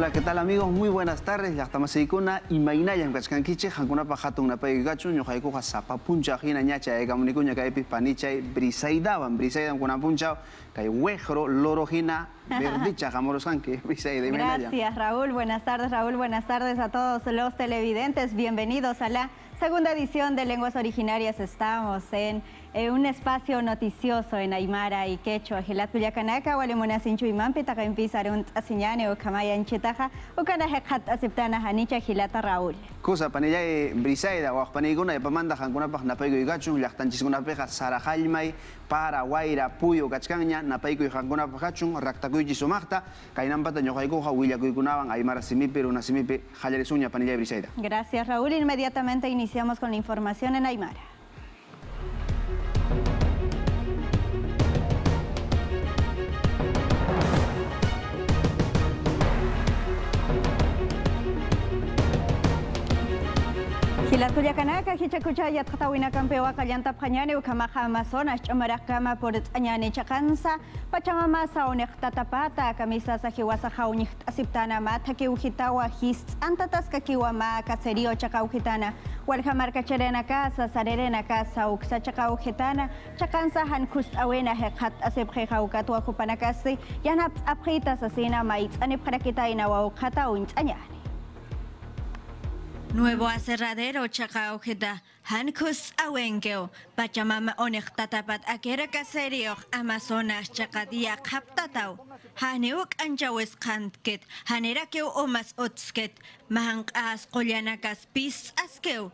Hola, ¿qué tal amigos? Muy buenas tardes. Ya estamos ahí con una imainayan kachkankiche, hankuna pajato una pay gachu, ño haiku hasapa puncha hina ñacha e kamunikuña kay pispanicha brisaidaban, brisaidan kuna puncha, kay wejro loro hina verdicha jamorosan que brisaida Gracias Raúl, buenas tardes Raúl, buenas tardes a todos los televidentes, bienvenidos a la segunda edición de Lenguas Originarias. Estamos en eh, un espacio noticioso en Aymara y Quechua. Hilat Kuyakanaka, Walimuna Sinchu Imampi, Takaimpisar un Asiñane o Kamaya en Chitaja, o Kanahekat Aceptana Hanicha Hilata Raúl. Cosa panilla e brisaida, o paniguna de pamanda, Hankuna Napaigo y Gachu, Yachtanchisuna Peja, Sarajalmay, Para, Guaira, Puyo, Gachcaña, Napaigo y Hankuna Pajachun, Raktakuichi Sumachta, Kainampata, Ñojaikuja, Huillakuikunaban, Aymara Simipe, una Simipe, Jayaresuña, panilla y brisaida. Gracias Raúl. Inmediatamente iniciamos con la información en Aymara. Hilatullakanaka hichakucha yatqatawina kampewa kallanta phañani ukamaja amazonas ch'amarakama por tz'añani chakansa pachamama sauniqtatapata kamisa sajiwasa jawniq t'asiptanama thakiwjitawa his tz'antatas kakiwama caserío chakawjitana walhamarkacharena casa sarerena casa uksa chakawjitana chakansa hankus awena heqat asipjejawkatwa kupanakasi yanap tz'apjita sasina maitz'anipjarakitaina wawqata untz'añani ნუევო ასერადერო ჩახაოხედა ჰანქოს ავენგეო ბაჭამამა ონეხტატაბად აგერაკასერიოხ ამასონას ჩაკადია ხაპტატაო ჰანეო კანჯავეს ხანდგეთ. ჰანერაკეო ომას ოცგეთ. მაჰანყას ყოლიანაკას ბისასკეო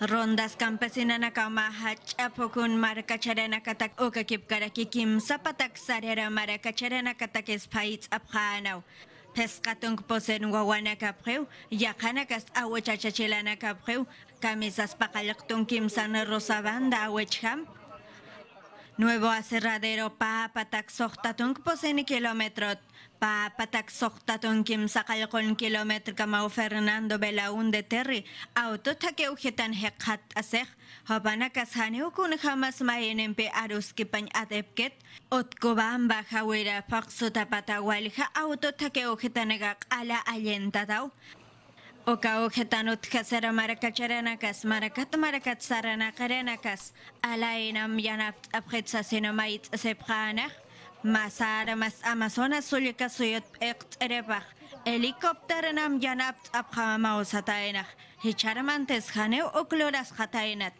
rondas campesinas nakamaha chapukun marakacharana katak oka kipkaraki kimsa patak sarera marakacharana katak espaits abhanau pescatung posen wawana kapreu, yakanakas awechachachilana kapreu, camisas paqalaqtung kimsan rosabanda awechham, Nuevo aserradero pa patak sohtatung posen pa patak soktatun kim sakalkon kilometr kamau Fernando Belaunde terri autotake eugetan hekat asek hapanak azhani ukun jamaz maien enpe aruzkipan adepket. Otko ban bajauera faksota patagual ja autotak eugetan egak ala alientatau Oka hojetan utkazera marakatxaranakaz, marakat marakatzaranakaranakaz, alainam janaf abjetzazen maitz zebkaanak, Masara mas Amazona zuleka zuet ekt ere bak. Helikopteren am janapt abkama osataenak. Hitzaramantez janeu okloraz jataenat.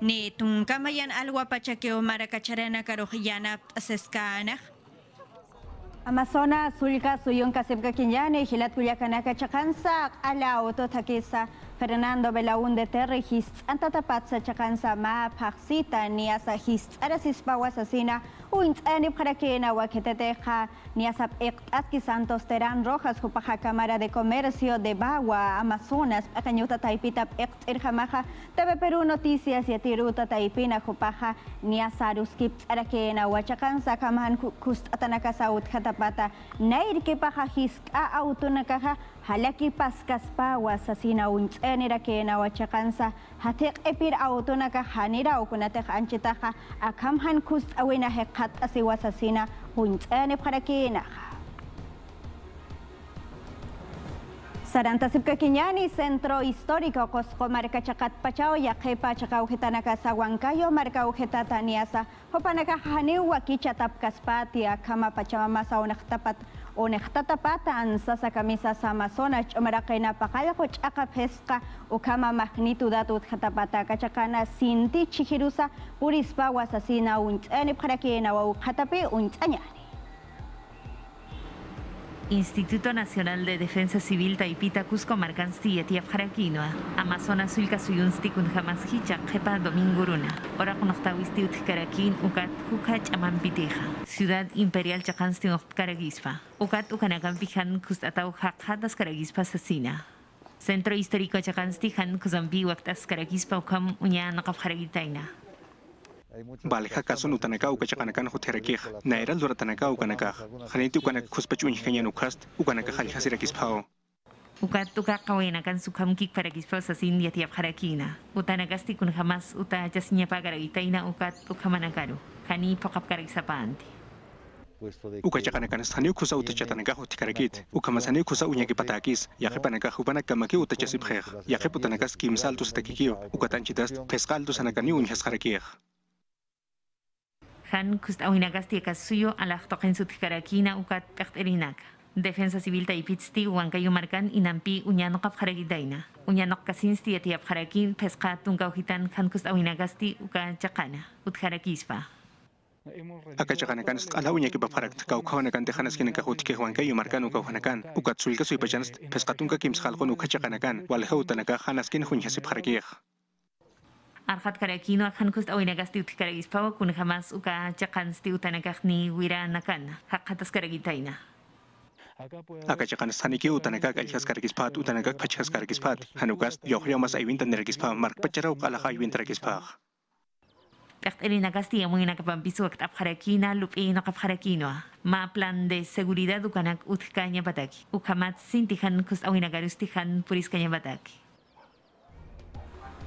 Ni tunkamaian algua patxakeo marakatxarenak arok janapt zezkaanak. Amazona zuleka zuionka zebkakin jane hilat gulakanak atxakantzak ala ototakiza. Fernando Belaunde, Terregis, Antatapatsa, Chacansa, Ma, Paxita, Niasa, His, Arasispawa, Asasina, Uint, Ani, Paraquena, Huaqueteteja, Niasap, Aski Santos, Terán, Rojas, Jupaja, Cámara de Comercio de Bagua, Amazonas, Acañuta, Taipita, Irjamaja, TV Perú Noticias, Yatiruta, Taipina, Jupaja, Niasa, Ruskip, Araquena, Huachacansa, Kamahan, Kust, Atanaka, Saut, Katapata, Nair, Kipaja, Hiska, Autunakaja, halaki paskaspa wasasina untz'enira kena wachakansa hatiq epir autonaka hanira ukunateq anchitaqa akham han kust'awina heqat asi wasasina untz'eni pqarakenaqa Saranta Sipkaquiñani, Centro Histórico Cosco Marca Chacat Pachao, Yaquepa Chacau Getanaka Sahuancayo, Marca Ujetata Niasa, Hopanaka Haniu, Wakicha Tapkaspatia, Kama Pachamamasa ونختطبات عن ساسا كميسا سامسونا شمرقين بقالقو شاقا فسقا وكما مخنيتو داتو تختطباتا كاچاقانا سينتي چهيروسا وريسبا واساسينا ونطاني بخراكينا وو خطبي ونطانيال Instituto Nacional de Defensa Civil Taipita Cusco Marcansti Etiaf Jaraquinoa, Amazonas Sulca Suyunsti kun Jamas Hicha, Jepa Dominguruna, Ora Conoctawisti Utjaraquín, Ucat Jucach Amampiteja, Ciudad Imperial Chacansti Caraguispa, Ucat Ucanagampijan Custatau Jacadas Caraguispa Asesina. Centro Histórico Chacansti Han Cuzambi Wactas Caraguispa Ucam Uña Nakafjaragitaina. balha kasun utanaka ukachaqanakana hutjarakij nairal duratanaka ukanakaj janiti ukanak kuspach unjkañan ukhast ukanaka jalljasirakisphao ukatukaqa waynakan sukhamkikparakishpa sasindiatiapqarakina utanakastikun jamás uta yasiñapaqaraguitayna ukatukamanakaru qhani poqapqaraksapanti ukachaqanakanas thani ukhusa utachatanikaj utikarakit ukhamasani ukhusa uñakipatakis yaqipanakaj upanakamakij utachasipqej yaqipa utanakas kimsa altusatakikiyo ukatanchitas qesqa altusanakani unjasqarakij han kustawinagasti kasuyo alaqtoqin sutikarakina ukat peqt'erinaka Defensa Civil taipitsti huancayo marcan inampi uñano qapqarakidaina uñano kasinsti yatiyap qarakin pesqa tunkawhitan han kustawinagasti uka chaqana utqarakispa akachaqanakan q'ala uñaki papqarakt kawqawanakan tejanaskinanka hutike huancayo marcan ukawhanakan ukatsulka suypachanas pesqatunka kimsqalqon ukachaqanakan walheutanaka hanaskina huñhasipqarakiq arhat karakino akhan kust awinagasti utqaragispa kun jamás uka chaqansti utanakaqni wiranakan haqatas karagitaina akachaqan saniki utanaka kalchaskarkispat utanaka pachaskarkispat hanukas yoqriamas aywintan nerkispa markpacharaw qalaqa aywintarakispa Taqt'irina Castilla muy nakapampisu aqt'apqarakina lup'ina qapqarakino ma plan de seguridad ukanak utkaña pataki ukamat sintijan kus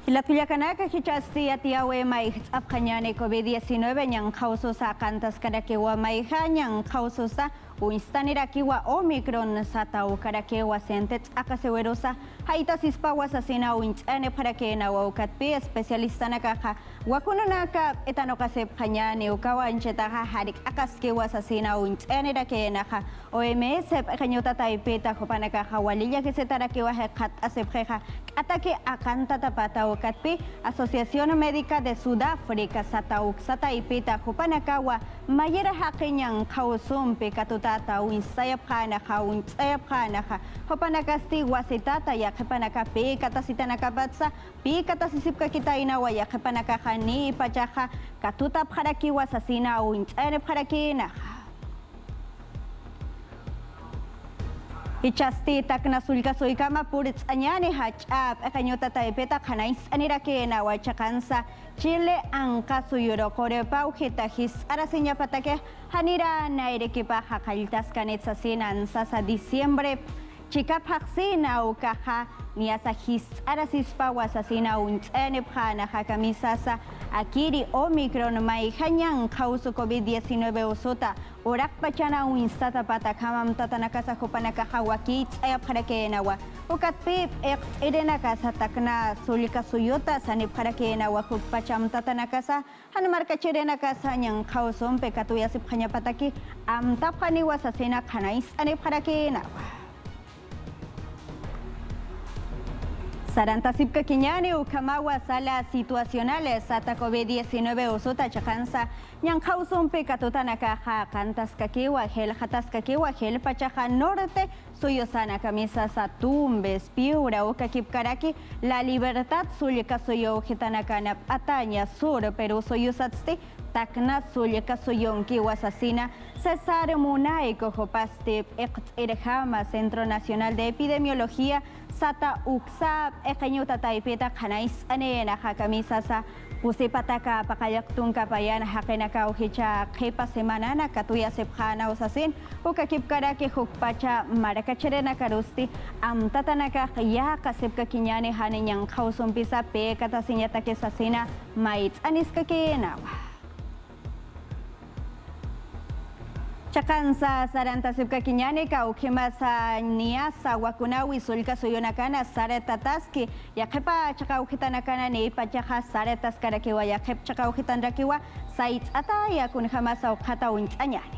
awinagarustijan puriskaña pataki Hilatullakanaka hichasti atiawe mai apkanyane COVID-19 nyang kauso sa kantas kadakewa mai hanyang kauso sa uinstanirakiwa Omicron sa tau kadakewa sentets akasewerosa haita sispawa sa sina uintsane para que na wakatpi especialista nakaka wakuno naka etano kasep kanyane ukawa inchetaha harik akaskewa sa sina uintsane dake naka OMS kanyota taipeta kopanaka hawalilla que se tarakewa hekat asepjeja atake akanta tapata wakatpi Asociación Médica de Sudáfrica satauk sataipeta Mayra hakinyang kausumpi katutata win sayap kana ka win sayap kana ka hopanakasti wasitata ya kepanaka pi katasitanakabatsa pi katasisipka kita inawa ya kepanaka hani pachaja katutap haraki wasasina win sayap harakina Ichasti takna sulka soikama puritz anyane hachap akanyota taipeta kanais anirakena wachakansa Chile anka suyuro korepa ujita his arasinya patake hanira nairekipa hakaltas kanetsa sinan sasa diciembre Chika paksina ukaha niasa his arasispa wasasina untsene phana hakamisasa akiri omicron mai hanyang kausu covid-19 usota orak pachana uinstata pata kamam tatanakasa kupanaka hawaki tsaya pharakenawa. Ukat pip ek idenakasa takna sulika suyota sanip pharakenawa kupacham tatanakasa hanmarka chirenakasa nyang kausum pekatuya sip hanya pataki am tapani wasasina khanais ane pharakenawa Saranta Sipka Kiñani Ukamawa Sala Situacionales Ata COVID-19 Usuta Chakansa Nyan Kausun Pekatutanaka Ha Kantas Kakiwa Hel Hatas Kakiwa Hel Pachaja Norte Suyosana Camisa Satumbes Piura Ukakipkaraki La Libertad Sulyaka Suyo Gitanakanap Ataña Sur Perú Suyusatsti Takna Sulyaka Suyonki Wasasina Cesar Munaico Jopastip Irjama Centro Nacional de Epidemiología sata uksa ekenyo tataipeta kanais anena hakamisa sa pusipataka pakayaktung kapayan hakenaka uhicha kepa semana na katuya sephana usasin ukakipkara ke hukpacha marakachere karusti amtatanaka ya kasepka kinyane hanenyang kausumpisa pe katasinyata kesasina maits aniska kenawa. Chakansa saranta sipka kiñani ka ukima sa nia sa wakunawi sulka suyonakana sare tataski yakepa chaka ukitanakana ni pachaja sare taskarakiwa yakep chaka ukitanrakiwa saitz ata yakun jamasa ukata unchanyani.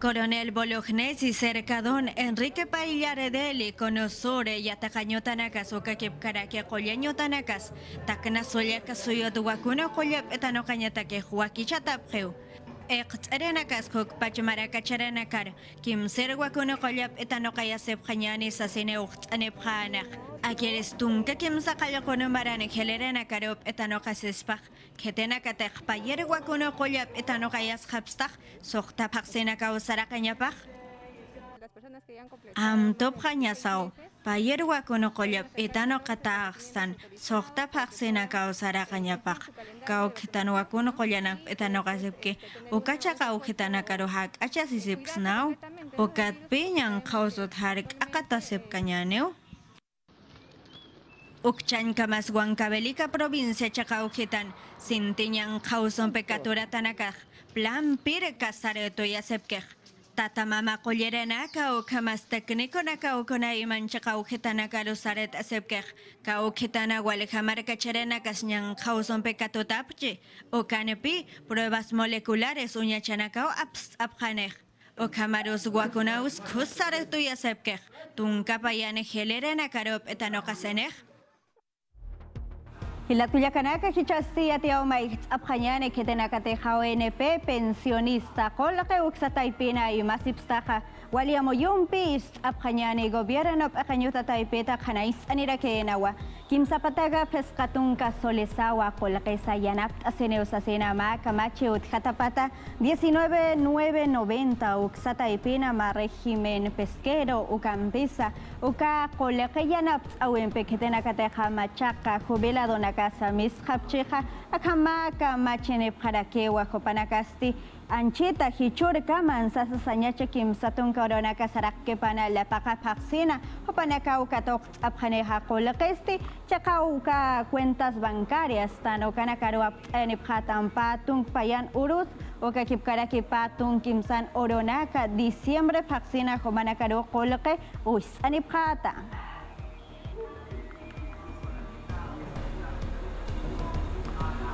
Coronel Bolognesi cercadón Enrique Paillaredeli conosore y atacaño tanakas o kakipkarake coleño tanakas takna soya kasuyo duwakuno kolyap etano kanyatake huakichatapjeu. Eqt'arenakas huk Eqtz'aranakaz huk pachamarakacharanak kimsirwakuna qollap'itanoqa yasipqañani sasineuq tz'anipqaanaq aqueristunqa kimsaqallakuna marani qhiliranakarw p'itanoqa sispaq qhetinakataq payirwakuna qollap'itanoqa yasqapstaq suqtaphaq sina kawsaraqañapaq payer wakono kolyap itano kataaksan, sokta paksina kau sarakanyapak, kau kitan wakono kolyanak itano kasipke, ukacha kau kitana karuhak acha sisips now, ukat pinyang kau sut harik akatasip kanyaneu. ukchankamas Huancavelica provincia chakaujitan sintiñan kauson pekatura tanakaj. Plan pire kasareto yasepkej tata mama qulliranaka ukamas teknikunaka ukuna iman chakaujitanaka rusaret asepkej kaujitana waljamarkacharenakas ñan kauson pekatutapchi ukanepi pruebas moleculares uñachanakao aps apjanej Okamaros guacunaus kusaretu yasepkej tunkapayane gelerena karop etanokasenej Hilatuyakanaka hichastia tiaumay abkhanyane ketenakate ONP pensionista kolake uksataipina y masipstaja waliamo yumpi abkhanyane gobierno akanyuta taipeta khanais anira kenawa kimsapataga pescatunca solesawa kolake sayanap asene usasena ma kamache utjatapata 19990 uksataipina ma régimen pesquero ucampisa. Uka kolake yanap awempe ketenakate machaca jubilado casa mis hapcheja akamaka machene parakewa hopanakasti anchita hichur kaman sasa sanyacha kim satun corona kasarak pana la paka paksina hopanaka ukatok apjane hakolakesti chakau ka cuentas bancarias tano kana karua eni phatan patung payan urus o ka kipkara ki patung kimsan oronaka diciembre paksina hopanaka ro kolake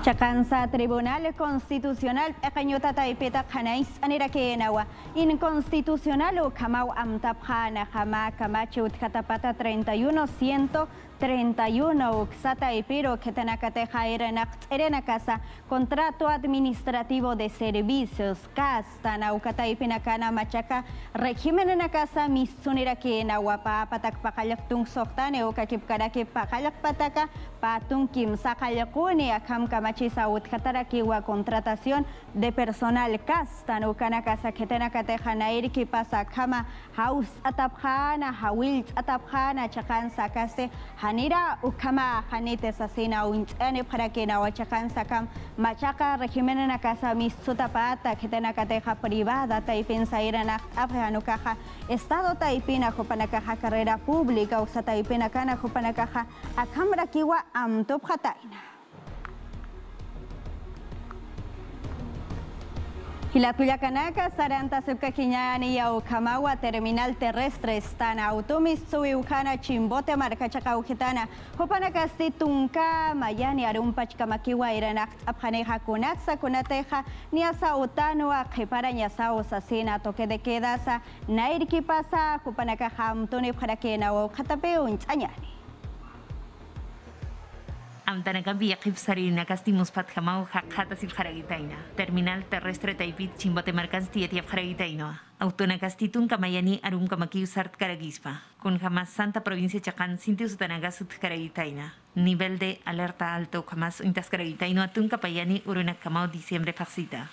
Chakansa Tribunal Constitucional Eqañota Taipeta Kanais Anira Kenawa Inconstitucional Kamau Amtapjana Jama Kamachi Utkatapata 31 100 31 Uxata Ipiro Ketanakateja Erena Casa. Contrato Administrativo de Servicios Casta Naukata Ipinakana Machaca Régimen en Casa Misunira Kenawa Pa Patak Pakalak Tung Soktane o Kakipkaraki Pakalak Pataka Patung Kim Sakalakuni Akam Kamachi Saut Katarakiwa Contratación de Personal Casta Naukana Casa Ketanakateja Nair Kipasa Kama Haus Atapjana Hawil Atapjana Chakan Sakase Hanira ukama hanete sasina unchane para que na wachakan sakam machaca régimen na casa mis sutapata que tena cateja privada taipin saira na afgano caja estado taipina jopana caja carrera pública o sa taipina kana jopana caja a cámara kiwa am top hataina Hilatuyakanaka, Saranta Subkakiñani y Kamawa, terminal terrestre, Stana, Automis, Suiukana, Chimbote, Marcachakaujitana, Hopanakasti, Tunka, Mayani, Arumpachkamakiwa, Iranak, Abjaneja, Kunatsa, Kunateja, Niasa, Utanua, Jepara, Niasa, Sasina, Toque de Quedasa, Nairki Pasa, Hopanakaja, Amtoni, Parakena, Katapeu, Añani. Amtanakan Villaqip Sarina Castimos Patjamau Hakata Siljaragitaina. Terminal terrestre Taipit Chimbote Marcansti Etiap Jaragitaino. Autona Castitun Kamayani Arum Kamakiu Sart Karagispa. Con jamás Santa Provincia Chacán Sintius Tanagasut Karagitaina. Nivel de alerta alto jamás Intas Karagitaino Atun Kapayani Uruna Kamau Diciembre Faxita.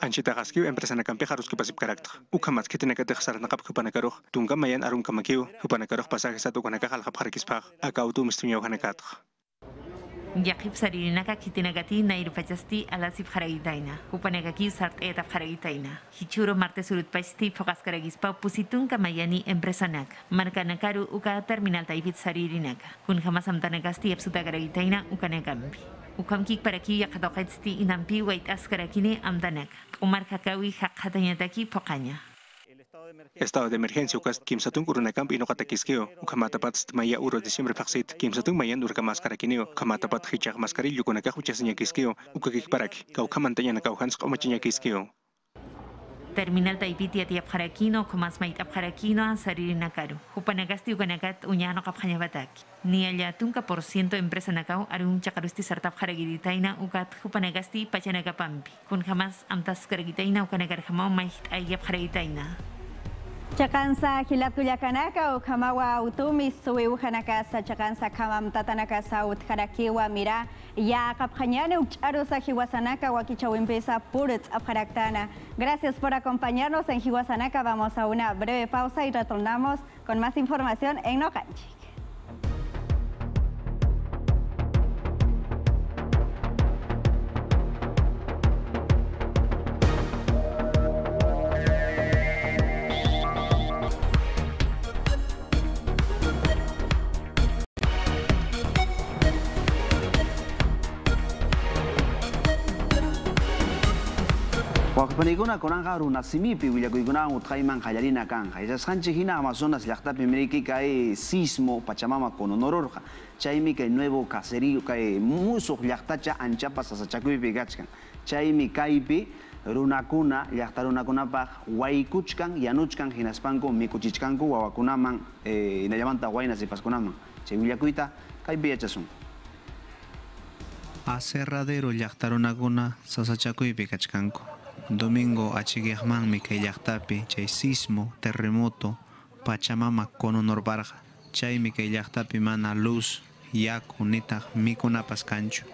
Anchita gaskiu empresa na kampe harus ke pasip karakter. Uka mat kete na kate khasar na kap kupana karoh. Tunga mayan arum kamakiu. Kupana karoh pasaje satu kana kahal kap harakis pak. Aka auto mistunya kana katr. Jakib zari dinaka kitinagati nahi rupatzazti alazif jaragitaina. Kupanegaki zart eta jaragitaina. Hitzuro marte zurut paizti fogazkara gizpau puzitun kamaiani enpresanak. Marka nakaru uka terminal taibit zari dinaka. Kun jamaz amtanegazti epsuta. Ukamkik paraki jakatokaitzti inampi wait azkarakine amdanak. Umar kakaui jakatainetaki pokaina. Estado de emergencia ukas kimsatun urunakam ino katakiskeo ukamatapat maya uro diciembre paksit. Kimsatun mayan urka maskara kineo. Kamatapat hichak maskarillo kunaka huchasnya kiskeo. Ukakik parak kau kamantanya na kau hans komachnya kiskeo. Terminal taipiti ati apjarakino, komas mait apjarakino, sariri nakaru. Hupanagasti ukanakat uñano kapjanya batak. Ni allá tunka por ciento empresa nakau arun chakarusti sarta apjaragiditaina ukat hupanagasti pachanakapampi. Kun jamás amtas karagitaina ukanagar Chakansa hilatuyakanaka o kamawa utumi suwi uhanaka sa chakansa kamam tatanaka sa utkarakiwa mira ya kapjanyane ucharusa hiwasanaka wakichawimpieza purit apjaraktana. Gracias por acompañarnos en Hiwasanaka. Vamos a una breve pausa y retornamos con más información en Nocanchi. Waqpanikuna kunanqa runasimipi willakuykunawan utqayman qallarina kanja. Illasqanchik hina Amazonas llaqtapi miriki kay sismo Pachamama kononororqa. Chaymi kay nuevo caserío kay musuq llaqtacha anchapas sasachakuypi kachkan. Chaymi kaypi runakuna llaqta runakunapaq waykuchkan yanuchkan hinaspanku mikuchichkanku wawakunaman eh, inallamanta wayna sipaskunaman. Chay willakuyta kaypi yachasun. Aserradero llaqtarunakuna sasachakuypi kachkanku. Domingo achigiqmanmi kay llaqtapi chay sismo, terremoto, Pachamama kononorparqa. Chaymi kay llaqtapi mana luz, yaku nitaq mikunapas kanchu.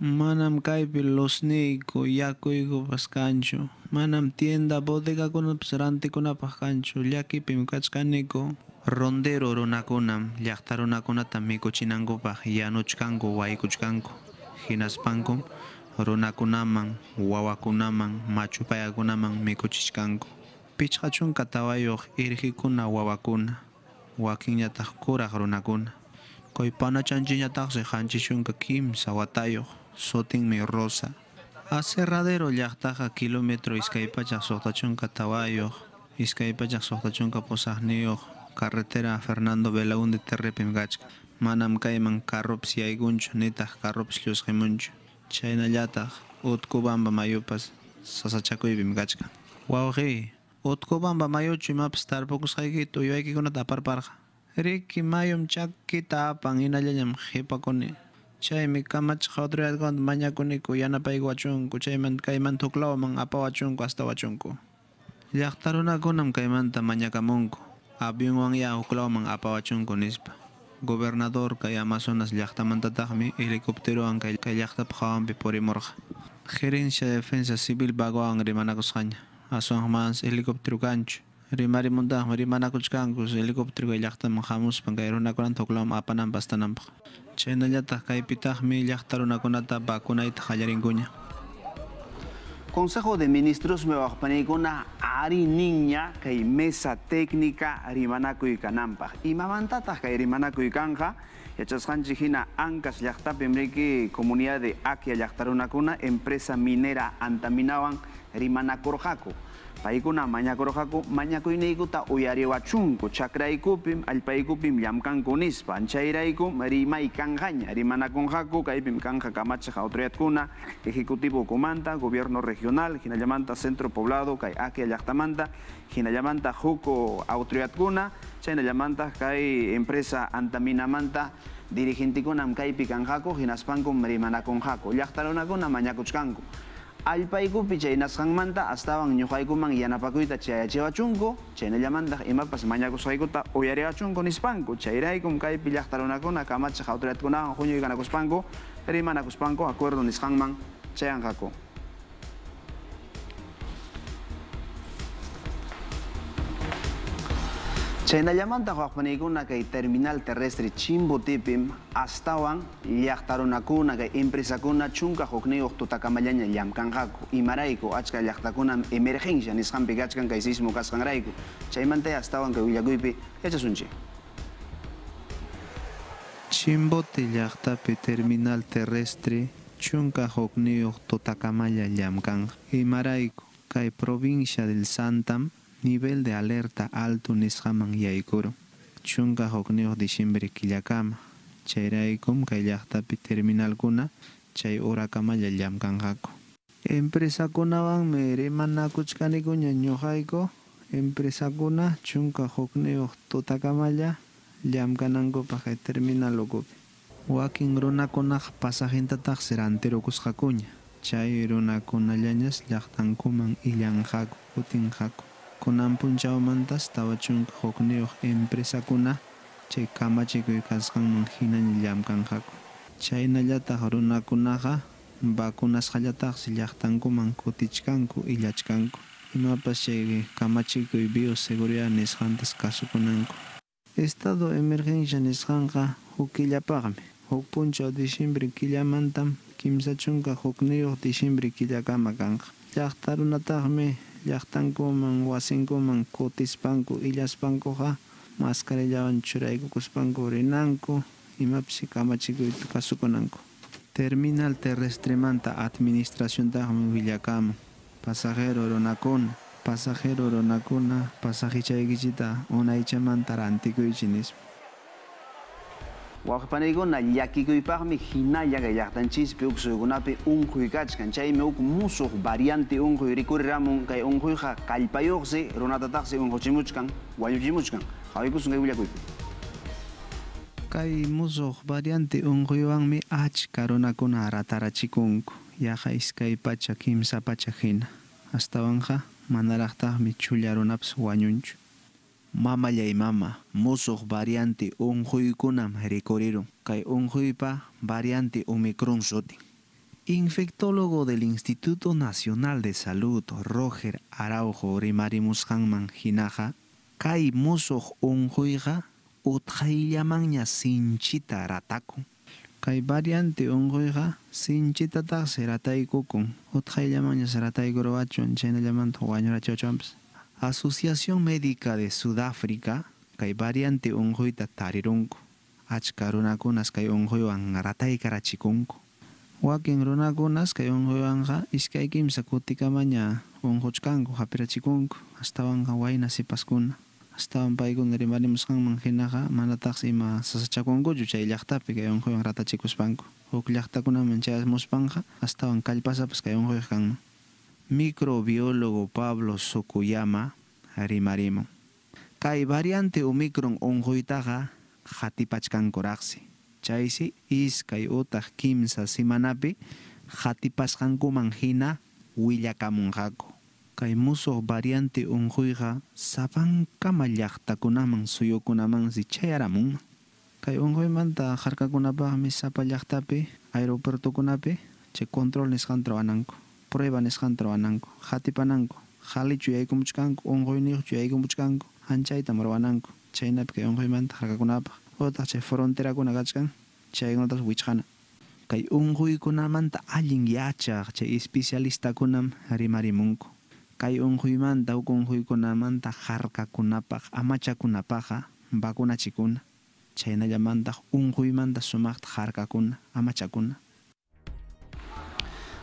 Manam kaypi losniyku, yakuykupas kanchu. Manam tienda bodegakunapas rantikunapaq kanchu. Llakipim kachkaniku. Rondero runakunam llaqta runakunata mikuchinankupaq yanuchkanku waykuchkanku. Hinaspankum runakunaman, wawakunaman, machupayakunaman mikuchishkanku. Pichqa chunka tawayuq irqikuna wawakuna, wakinñataq kuraq runakuna. Koypanachanchiñataqsi qanchis chunka kimsa watayuq, sutinmi Rosa. Aserradero llaqtaqa kilómetro iskaypachaq suqta chunka tawayuq, iskaypachaq suqta chunka pusaqniyuq, carretera Fernando Belaunde terripim kachka. Manam kayman carrops yaykunchu nitaq carrops llusqimunchu. chhaynallataq utku bamba mayupas sasachakuywim kachkan wawqi utku bamba mayuchu imapas tarpukusqaykitu uyaykikunata aparparqa riki mayum chakita apan hinallallam qhipakuni chaymi kamachaq autoridadkunata mañakuniku yanapaykiwachunku chayman kayman thuklawaman apawachunku hasta wachunku. Llaqtarunakunam kaymanta mañakamunku abyunwan ya huklawaman apawachunku nispa. Gobernador kay Amazonas llaqtamantataqmi helicópterowan kay kay llaqtapa hawanpi purimurqa. Gerencia de Defensa Civil bagowan rimanakusqaña. Aswanmans helicóptero kanchu. Rimarimuntaqmi rimanakuchkanku helicóptero kay llaqtaman hamuspan kay runakunata huklawman apananpaq astananpaq. Chaynallataq kaypitaqmi llaqta runakunata vacunayta qallarinkuña. Consejo de Ministros me waqpanikuna ari niña kay mesa técnica rimanakuy kananpaq. Imamantataq kay rimanakuy kanja yachasqanchik hina Ancas llaqtapi mriki comunidad de Akia llaqtarunakuna empresa minera Antaminawan rimanakurqaku. Paykuna mañakurqaku mañakuyniykuta uyariwachunku chakraykupim allpaykupim llamkanku nispa chayraykum rimay kanjaña rimanakunqaku kaypim kanja kamachiq autoridadkuna ejecutivo kumanta gobierno regional hinallamanta centro poblado kay Akia llaqtamanta hinallamanta huko autoridadkuna chaynallamanta kay empresa Antaminamanta dirigentekunam kaypi kanjaku hinaspankum rimanakunqaku llaqtarunakuna mañakuchkanku allpaykupi chay nasqanmanta astawan ñuqaykuman yanapakuyta chayachiwachunku chaynallamanta imapas mañakusqaykuta uyariwachunku nispanku chayraykum kaypi llaqta runakuna kamachiq autoridadkunawan huñuykanakuspanku rimanakuspanku acuerdo nisqanman chayanqaku Chaynallamanta waqpanikuna kay terminal terrestre chunka hukniyuq tutakamallaña llamkanqaku imarayku achka llaqtakunam emergencia sismo kasqanrayku chaymanta astawan Chimbote terminal terrestre chunka provincia del Santam nivel de alerta alto nisqaman yaykuru chunka hukniyuq diciembre killakama chayraykum kay llaqtapi terminalkuna chay urakamalla llamkanqaku empresakunawanmi rimanakuchkanikuña ñuqayku empresakuna chunka hukniyuq tutakamalla llamkanankupaq kay terminal ukupi wakin runakunaq pasajentataq sirantirukusqakuña chay runakunallañas llaqtankuman illanqaku kutinqaku kunan punchawmantas tawachunka hukniyuq empresakuna chay kamachikuy kasqanman hinaña llamkanqaku chaynallataq runakunaqa vacunasqallataqsi llaqtankuman kutichkanku illachkanku imapas chay kamachikuy bioseguridad nisqantas kasukunanku estado emergencia nisqanqa huk killapaqmi huk punchaw diciembre killamantam kimsa chunka hukniyuq diciembre killakama kanqa llaqta runataqmi llaqtankuman wasinkuman kutispanku illaspankuqa mascarillawan churaykukuspanku rinanku imapish kamachikuyta kasukunanku. Terminal terrestremanta administraciontaqmi willakamun pasajero runakuna pasajero runakuna pasajichaykichita unaychamanta rantikuychinispa waqpaniykuna llakikuypaqmi hinalla kay llaqtanchispi huk suyukunapi unquy kachkan chaymi huk musuq variante unquy rikuriramun kay unquyqa kallpayuqsi runatataqsi unquchimuchkan wañuchimuchkan hawaykusun kay willakuypi kay musuq variante unquywanmi achka runakuna ratarachikunku yaqa iskay pacha kimsa pacha hina astawan manaraqtaqmi chulla runapas wañunchu Mamallay mama, musuq variante unquykunam rikururun. Kay unquypa variante Omicron sutin. Infectólogo del Instituto Nacional de Salud, Roger Araujo rimarimusqanman hinaqa, kay musuq unquyqa utqayllamanña sinchita ratakun. Kay variante unquyqa sinchitataqsi rataykukun. Utqayllamanña rataykurwachun chaynallamanta wañurachawchampas. Asociación Médica de Sudáfrica kay variante unquyta tarirunku. Achka runakunas kay unquywan rataykarchikunku. Wakin runakunas kay unquywanqa iskay kimsa kutikamaña unquchkanku hapirachikunku. Astawanqa wayna sipaskuna. Astawan paykuna rimarimusqanman hinaqa manataqsi ima sasachakunkuchu chay llaqtapi kay unquywan ratachikuspanku. Huk llaqtakunaman chayasmuspanqa astawan kallpasapas kay unquyqa kanman microbiólogo Pablo Sukuyama rimarimo. Kay variante Omicron unquytaqa qhatipachkankuraqsi. Chaysi iskay utaq kimsa simanapi qhatipasqankuman hina willakamunqaku. Kay musuq variante unquyqa sapankama llaqtakunaman suyukunamansi chayaramunman. Kay unquymanta harkakunapaqmi sapa llaqtapi aeropuertokunapi chay control ruwananku prueba nisqanta ruwananku qhatipananku qhalichu yaykumuchkanku unquyniyuqchu yaykumuchkanku anchaytam ruwananku chaynapi kay unquymanta harkakunapaq utaq chay fronterakuna kachkan chaykunatas wichqana kay unquykunamanta allin yachaq chay especialistakunam rimarimunku kay unquymanta huk unquykunamanta harkakunapaq amachakunapaqqa vacunachikuna. Chaynallamantaq unquymanta sumaqta harkakuna amachakuna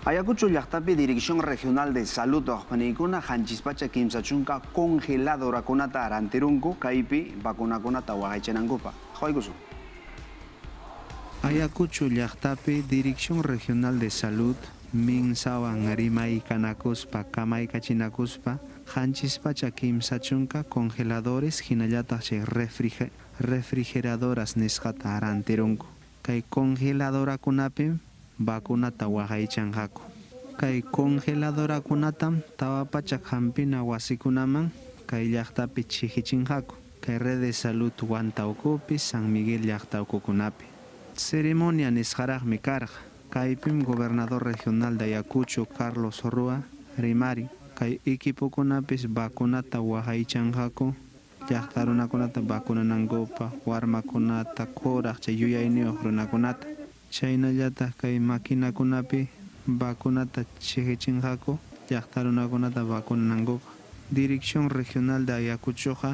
Ayacucho llaqtapi Dirección Regional de Salud waqpanikuna hanchispacha kimsa chunka congeladorakunata arantirunku kaypi vacunakunata waqaychanankupa hawaykusun Ayacucho llaqtapi Dirección Regional de Salud minsawan rimay kanakuspa kamay kachinakuspa hanchispacha kimsa chunka congeladores hinallataq chay refrige, refrigeradoras nisqata arantirunku kay congeladorakunapim vacunata waqaychanqaku kay congeladorakunatam tawa pachak hampina wasikunaman kay llaqtapi chijichinqaku kay red de salud wantawkupi San Miguel llaqtawkukunapi ceremonia nisqaraqmi karqa kaypim gobernador regional de Ayacucho Carlos Rua rimari. Kay equipokunapis vacunata waqaychanqaku llaqta runakunata vacunanankupa warmakunata kuraq chay yuyayniyuq runakunata chaynallataq kay maquinakunapi vacunata chijichinqaku llaqta runakunata vacunanankupaq dirección regional de Ayacuchoqa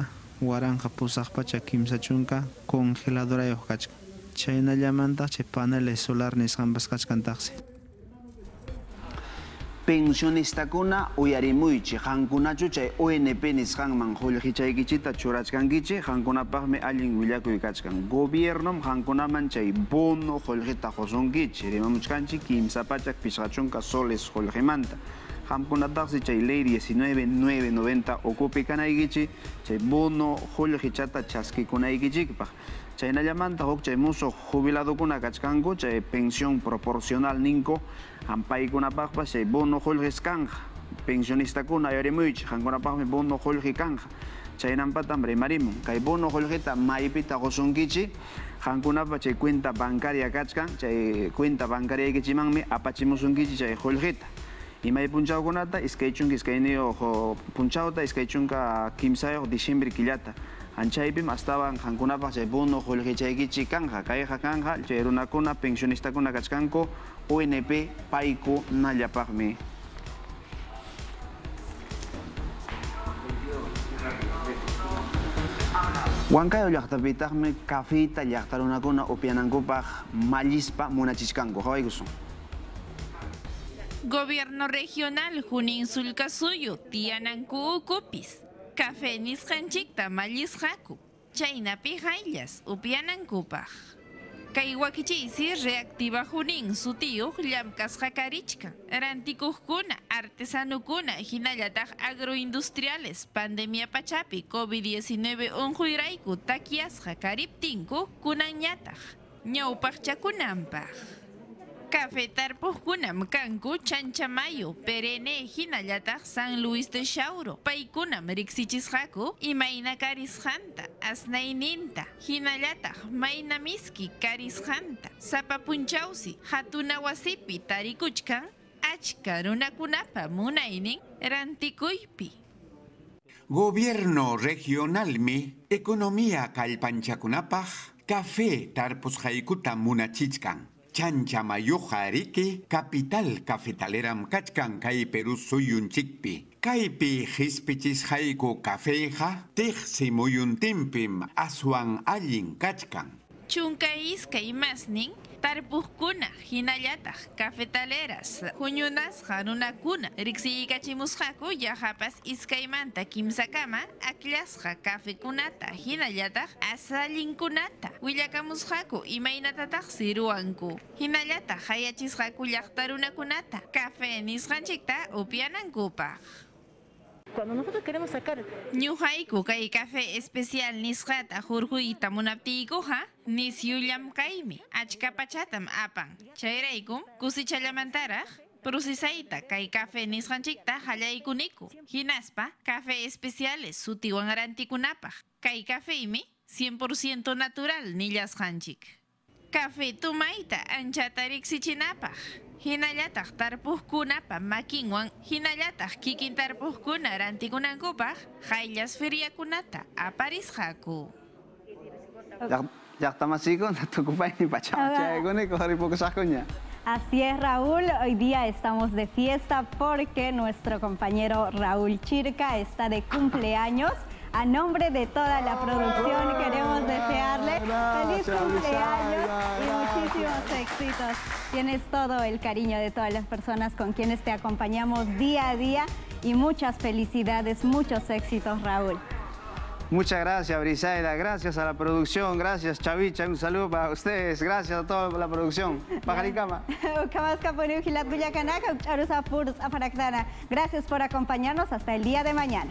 waranqa pusaqpacha kimsa chunka congeladorayuq kachkan chaynallamantaq chay paneles solar nisqanpas kachkantaqsi pensionistakuna uyarimuychi qankunachu chay ONP nisqanman qullqichaykichita churachkankichi qankunapaqmi allin willakuy kachkan. Gobiernom qankunaman chay bono qullqita qusunkichi rimamuchkanchik kimsa pachak pishqachunka soles qullqimanta qamkunataqsi chay ley 19990 ocupi kanaykichi chay bono qullqichata chaskikunaykichikpaq chaynallamanta huk chay musuq jubiladokuna kachkanku chay pensión proporcional ninko hampaykunapaqpas chay bono qullqis kanja pensionistakuna ayarimuychik qankunapaqmi bono qullqi kanja chaynampatam rimarimun kay bono qullqita maypita qusunkichik qankunapa chay cuenta bancaria kachkan chay cuenta bancariaykichimanmi apachimusunkichik chay qullqita imay punchawkunata iskaychunka iskayniyuq punchawta iskaychunka kimsayuq diciembre killata anchaypim astawan qankunapaq chay bono qullqichaykichik kanja kayqa kanja chay runakuna pensionistakuna kachkanku ONP paykunallapaqmi Huancayo llaqtapitaqmi cafita llaqta runakuna upianankupaq mallispa munachishkanku hawaykusun Gobierno regional Junin Sulcasuyo, Tiananku Ukupis, Café Nishanchikta Mallishaku, Chayna Pijaillas, Upianankupaj. Kay wakichisi reactiva junin sutiyuq llamkas hakarichka. Rantikuqkuna, artesanukuna, hinallataq agroindustriales, pandemia pachapi, COVID-19 unquyrayku takiasqa kariptinku kunanñataq. Ñawpaqchakunanpaq. Café tarpuqkunam kanku chanchamayo, perene hinallataq San Luis de Chauro. Paykunam riqsichisqaku imayna karisqanta, asnayninta, hinallataq mayna miski karisqanta. Sapa punchawsi hatuna wasipi tarikuchkan, achka runakunapa munaynin rantikuypi. Gobierno regionalmi economía kallpanchakunapaj café tarpusqaykuta munachichkan. Chanchamayoja Arique, capital cafetaleram kachkan kay Perú suyunchikpi. Kaypi hispichis hayku cafeja, tejsi muyuntimpim aswan allin kachkan. Chunka iskay masnin, tarpuqkuna, hinallataq, cafetaleras, huñunasqa runakuna, riqsiykachimusqaku yahapas iskaymanta kimsakama, aklasqa cafekunata, hinallataq, asallinkunata, willakamusqaku imaynatataqsi ruwanku. Hinallataq hayachisqaku llaqta runakunata, café nisqanchikta upianankupaq. Cuando nosotros queremos sacar Ñuqayku kay café especial nisqata hurquyta munaptiykuqa nisyullam kaymi. Achka pachatam apan. Chayraykum kusichallamantaraq procesayta kay café nisqanchikta hallaykuniku hinaspa café especiales sutiwan rantikunapaq kay cafémi 100% natural nillasqanchik café tumayta anchata riqsichinapaq hinallataq tarpuqkunapa makinwan hinallataq kikin tarpuqkuna rantikunankupaq hayllas feriakunata aparisqaku Llaqtamasiko natukupayni pachamachaykuni qharipukusaqkuña. Así es, Raúl. Hoy día estamos de fiesta porque nuestro compañero Raúl Chirca está de cumpleaños. A nombre de toda la producción queremos desearle feliz cumpleaños y muchísimos éxitos. Tienes todo el cariño de todas las personas con quienes te acompañamos día a día y muchas felicidades, muchos éxitos, Raúl. Muchas gracias, Brisaida. Gracias a la producción. Gracias, Chavicha. Un saludo para ustedes. Gracias a toda la producción. Pajaricama. Gracias por acompañarnos hasta el día de mañana.